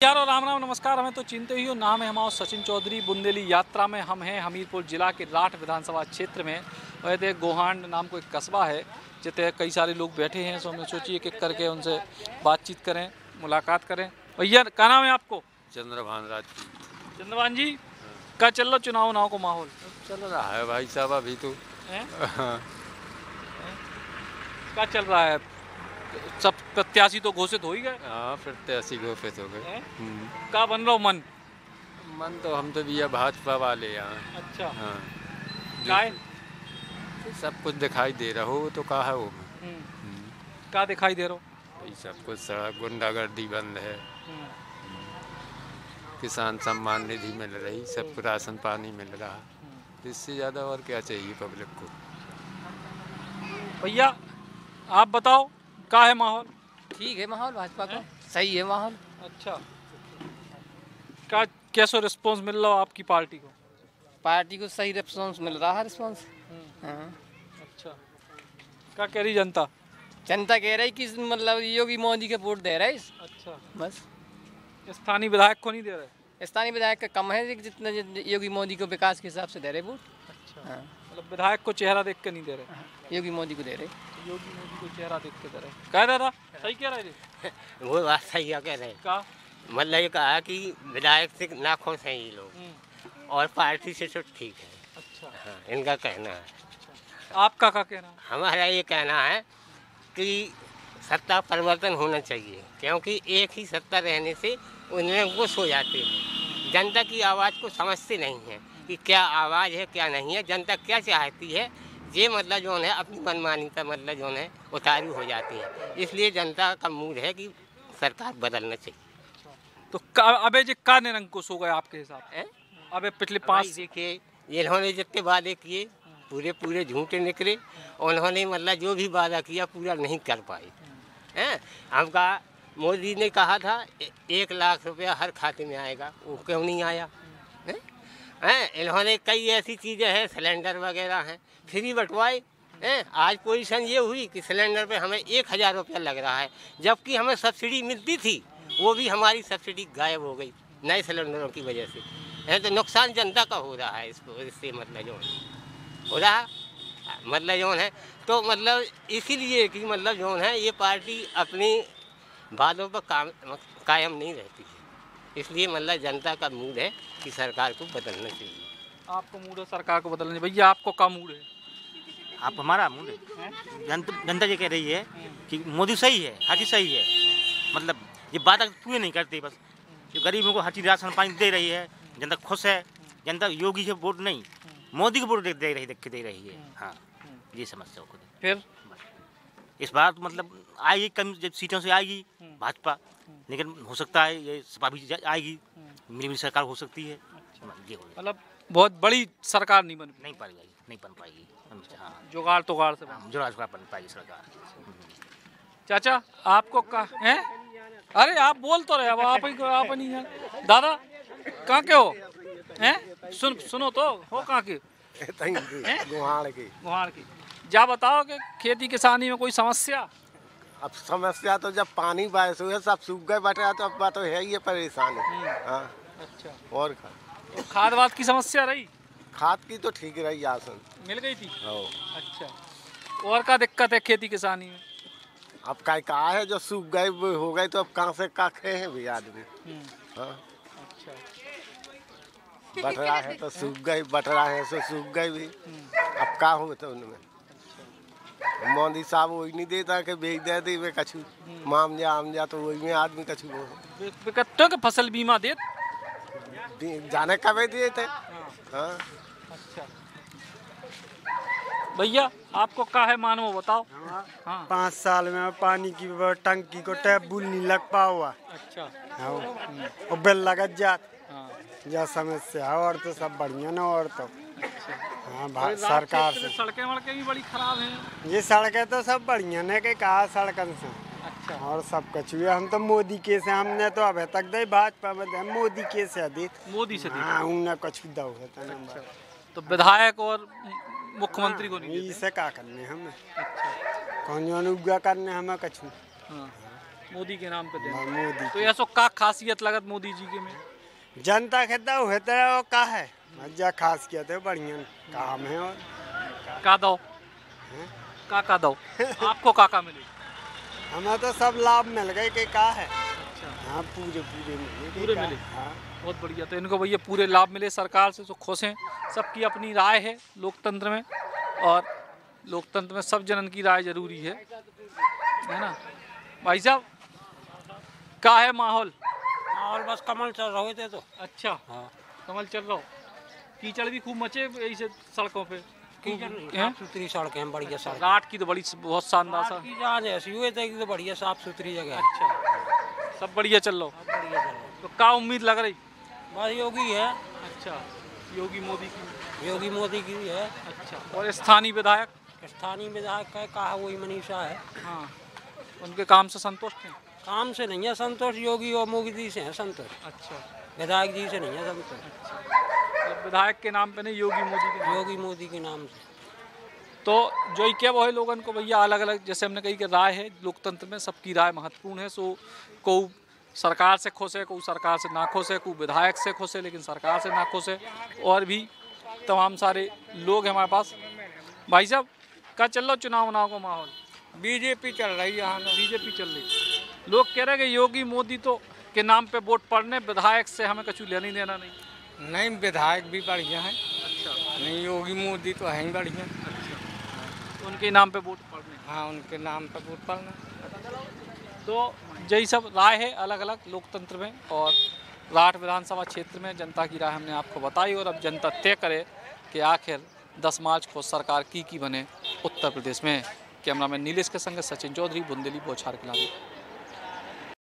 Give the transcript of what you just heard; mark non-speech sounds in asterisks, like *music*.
यारो राम राम नमस्कार। हमें तो चिंते ही हो नाम है हमारा सचिन चौधरी बुंदेली यात्रा में हम हैं हमीरपुर जिला के राठ विधानसभा क्षेत्र में। वह थे गोहांड नाम को एक कस्बा है जितने कई सारे लोग बैठे हैं सो हमें सोचिए एक एक करके उनसे बातचीत करें मुलाकात करें। भैया क्या नाम है आपको? चंद्रभान राज चंद्रभान जी क्या चल रहा चुनाव उनाव को माहौल? चल रहा है भाई साहब अभी तो। क्या चल रहा है सब प्रत्याशी तो घोषित हो ही गए। हाँ प्रत्याशी घोषित हो गए? हम्म। बन रहा हो मन? मन तो हम तो भी है भाजपा वाले यहाँ अच्छा। हाँ। जो सब कुछ दिखाई दे रहा हो तो कहा है? वो हम्म, हम्म। क्या दिखाई दे रहा हो? ये सब कुछ सड़क गुंडागर्दी बंद है। हम्म, किसान सम्मान निधि मिल रही सबको राशन पानी मिल रहा। तो इससे ज़्यादा और क्या चाहिए पब्लिक को? भैया आप बताओ क्या है माहौल? ठीक है माहौल भाजपा का। सही है माहौल। अच्छा। क्या कैसा रिस्पांस मिल रहा हो आपकी पार्टी को? पार्टी को सही रिस्पॉन्स मिल रहा है रिस्पॉन्स हाँ। अच्छा। क्या कह रही जनता? जनता कह रही कि मतलब योगी मोदी के वोट दे रहे अच्छा। बस। स्थानीय विधायक को नहीं दे रहे? स्थानीय विधायक का कम है जितना योगी मोदी को विकास के हिसाब से दे रहे वोट। हाँ मतलब विधायक को चेहरा देख के नहीं दे रहे? योगी मोदी को दे रहे। योगी मोदी को चेहरा देख के दे रहे। क्या दादा सही कह रहे थे वो बात सही है कह रहे। हैं। मतलब ये कहा कि विधायक से ना खुश हैं ये लोग। हम्म, और पार्टी से तो ठीक है। अच्छा। हाँ इनका कहना है। आपका क्या कहना है? हमारा ये कहना है कि सत्ता परिवर्तन होना चाहिए क्योंकि एक ही सत्ता रहने से उनमें गुस्स हो जाते हैं। जनता की आवाज़ को समझते नहीं है। कि क्या आवाज़ है क्या नहीं है जनता क्या चाहती है ये मतलब जो है अपनी मनमानी का मतलब जो है उतारू हो जाती है। इसलिए जनता का मूड है कि सरकार बदलना चाहिए। तो अबे जी का निरंकुश हो गए आपके हिसाब हैं? से अबे पिछले पाँच पाँच देखिए इन्होंने जितने वादे किए पूरे पूरे झूठे निकले उन्होंने मतलब जो भी वादा किया पूरा नहीं कर पाए। हैं? हमका मोदी ने कहा था एक लाख रुपया हर खाते में आएगा वो क्यों नहीं आया? हैं? हैं? इन्होंने कई ऐसी चीज़ें हैं, सिलेंडर वगैरह हैं। फ्री बंटवाए हैं? आज पोजीशन ये हुई कि सिलेंडर पे हमें एक हज़ार रुपया लग रहा है, जबकि हमें सब्सिडी मिलती थी, वो भी हमारी सब्सिडी गायब हो गई, नए सिलेंडरों की वजह से। है तो नुकसान जनता का हो रहा है इसको, इससे मतलब जो है। रहा मतलब जो है। तो मतलब इसीलिए कि मतलब जो है, ये पार्टी अपनी बातों पर काम, कायम नहीं रहती है। इसलिए मतलब जनता का मूड है कि सरकार को बदलना चाहिए। आपको मूड है सरकार को बदलने भैया आपको का मूड है? आप हमारा मूड है। जनता ये कह रही है कि मोदी सही है हर चीज़ सही है। मतलब ये बात अगर पूरी नहीं करती बस जो गरीबों को हर चीज़ राशन पानी दे रही है जनता खुश है जनता योगी के वोट नहीं मोदी को वोट दे, रही दे रही है। हाँ ये समस्या खुद फिर? इस बार तो मतलब आएगी कम जब सीटों से आएगी भाजपा। लेकिन हो सकता है ये सपा भी आएगी। मिली भी सरकार हो सकती है। मतलब बहुत बड़ी सरकार नहीं बन नहीं पाएगी नहीं बन पाएगी। हाँ। जुगाड़ तुगाड़ से बन जो बन पाएगी सरकार। चाचा आपको कहा है? अरे आप बोल तो रहे अब आप ही आप नहीं है। दादा कहाँ के हो? हैं? सुन सुनो तो हो कहाँ के? *laughs* गुहाड़ की। गुहार की। जा बताओ कि खेती किसानी में कोई समस्या? अब समस्या तो जब पानी बारिश हुए सब सूख गए बटे तो अब बात तो है ही परेशानी। हाँ। अच्छा। और तो खाद वाद की समस्या रही? खाद की तो ठीक रही आसन मिल गई थी? हो। अच्छा। और क्या दिक्कत है खेती किसानी में? अब का कहा है जो सूख गए हो गए तो अब कहाँ से का खे हैं भी आदमी। हाँ। अच्छा। बटरा है तो सूख गए बटरा है तो सूख गए भी। अब का हो तो उनमें। मोदी साहब वही नहीं देता कि बेच दे दी वे कछु। माम जा आम जा तो वही में आदमी कछु वो। बे- के फ़सल बीमा देत दे- जाने कब दिए थे? हाँ। अच्छा। भैया आपको का है मानो बताओ। हाँ। पाँच साल में पानी की टंकी को टैप बुल नहीं लग पा हुआ। अच्छा। हाँ और बिल लगत जात। हाँ। या समस्या है और तो सब बढ़िया ना और तो। हाँ भा- सरकार से। सड़कें वड़कें भी बड़ी खराब हैं। ये सड़कें तो सब बढ़िया ने के कहा सड़कन से। अच्छा। और सब कुछ हुआ हम तो मोदी के से हमने तो अभी तक दे भाजपा में दे मोदी के से अधिक मोदी से हाँ उन्हें कुछ दो है तो तो विधायक और मुख्यमंत्री को नहीं इसे का करने हमें? कौन जो उगा करने हमें कुछ हाँ। मोदी के नाम पे देना मोदी तो ऐसो का खासियत लगत मोदी जी के में? जनता कहता होता है वो का है? मज़ा खास किया थे बढ़िया काम है और। का दो। का का दो। आपको का का मिले? हमें तो सब लाभ मिल गए कि का है। हाँ पूरे पूरे मिले कि पूरे का- मिले? हाँ। बहुत बढ़िया। तो इनको भैया पूरे लाभ मिले सरकार से तो खुश हैं। सबकी अपनी राय है लोकतंत्र में और लोकतंत्र में सब जनन की राय ज़रूरी है। है ना? भाई साहब का है माहौल? और बस कमल चल रहे थे तो। अच्छा। हाँ। कमल चल रहा हो। कीचड़ भी खूब मचे ऐसे सड़कों पे। कीचड़ हैं? सुथरी सड़कें हैं बढ़िया सड़क। रात की तो बड़ी बहुत शानदार सा। की ऐसी हुए थे तो बढ़िया साफ़ सुथरी जगह है। अच्छा सब बढ़िया चल रहा बढ़िया चल रहा तो का उम्मीद लग रही? बस योगी है। अच्छा योगी मोदी की। योगी मोदी की है। अच्छा और स्थानीय विधायक? स्थानीय विधायक का कहा वही मनीषा है। हाँ उनके काम से संतुष्ट हैं? काम से नहीं है संतोष योगी और मोदी जी से है संतोष अच्छा। विधायक जी से नहीं है संतोष मतलब विधायक के नाम पे नहीं योगी मोदी के नाम योगी मोदी के नाम से। तो जो ही क्या वो है लोगन को भैया अलग अलग जैसे हमने कही कि राय है लोकतंत्र में सबकी राय महत्वपूर्ण है सो को सरकार से खुश है को सरकार से ना खुश है को विधायक से खुश है लेकिन सरकार से ना खुश है और भी तमाम सारे लोग हैं हमारे पास। भाई साहब क्या चल रहा चुनाव उनाव का माहौल? बीजेपी चल रही है यहाँ बीजेपी चल रही लोग कह रहे हैं कि योगी मोदी तो के नाम पे वोट पड़ने विधायक से हमें कछु लेना देना नहीं। नहीं विधायक भी बढ़िया है। अच्छा। नहीं योगी मोदी तो है ही बढ़िया। अच्छा। उनके नाम पे वोट पड़ने हाँ? उनके नाम पर वोट पड़ना तो यही सब राय है अलग अलग लोकतंत्र में और राठ विधानसभा क्षेत्र में जनता की राय हमने आपको बताई और अब जनता तय करे कि आखिर 10 मार्च को सरकार की की बने उत्तर प्रदेश में। कैमरामैन नीलेश के संग सचिन चौधरी बुंदेली बोछार के किला